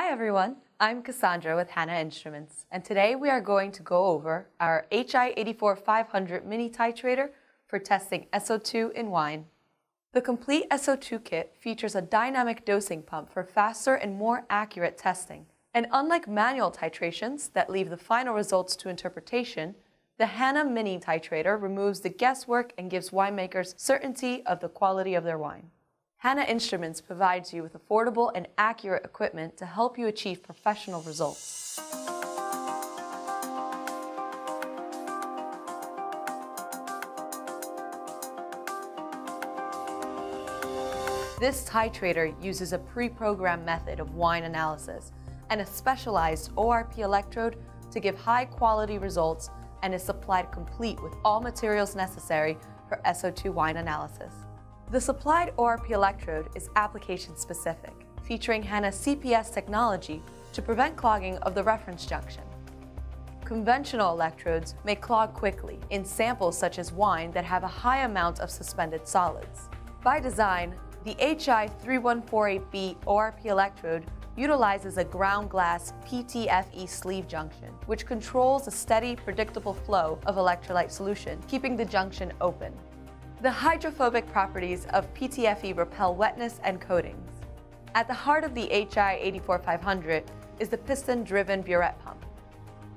Hi everyone, I'm Cassandra with Hanna Instruments, and today we are going to go over our HI84500 mini titrator for testing SO2 in wine. The complete SO2 kit features a dynamic dosing pump for faster and more accurate testing. And unlike manual titrations that leave the final results to interpretation, the Hanna Mini Titrator removes the guesswork and gives winemakers certainty of the quality of their wine. Hanna Instruments provides you with affordable and accurate equipment to help you achieve professional results. This titrator uses a pre-programmed method of wine analysis and a specialized ORP electrode to give high-quality results and is supplied complete with all materials necessary for SO2 wine analysis. The supplied ORP electrode is application-specific, featuring Hanna's CPS technology to prevent clogging of the reference junction. Conventional electrodes may clog quickly in samples such as wine that have a high amount of suspended solids. By design, the HI3148B ORP electrode utilizes a ground glass PTFE sleeve junction, which controls a steady, predictable flow of electrolyte solution, keeping the junction open. The hydrophobic properties of PTFE repel wetness and coatings. At the heart of the HI84500 is the piston-driven burette pump.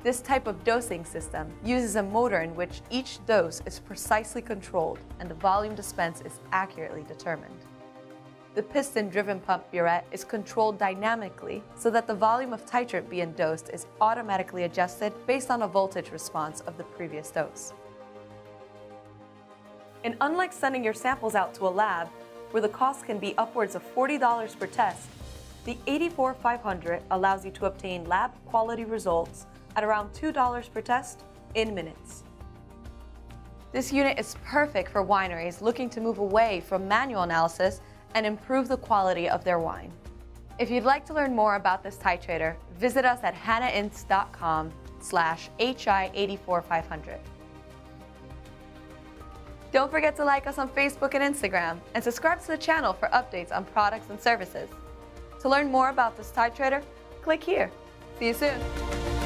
This type of dosing system uses a motor in which each dose is precisely controlled and the volume dispensed is accurately determined. The piston-driven pump burette is controlled dynamically so that the volume of titrate being dosed is automatically adjusted based on a voltage response of the previous dose. And unlike sending your samples out to a lab, where the cost can be upwards of $40 per test, the 84500 allows you to obtain lab quality results at around $2 per test in minutes. This unit is perfect for wineries looking to move away from manual analysis and improve the quality of their wine. If you'd like to learn more about this titrator, visit us at hannainst.com slash HI84500. Don't forget to like us on Facebook and Instagram, and subscribe to the channel for updates on products and services. To learn more about this titrator, click here. See you soon.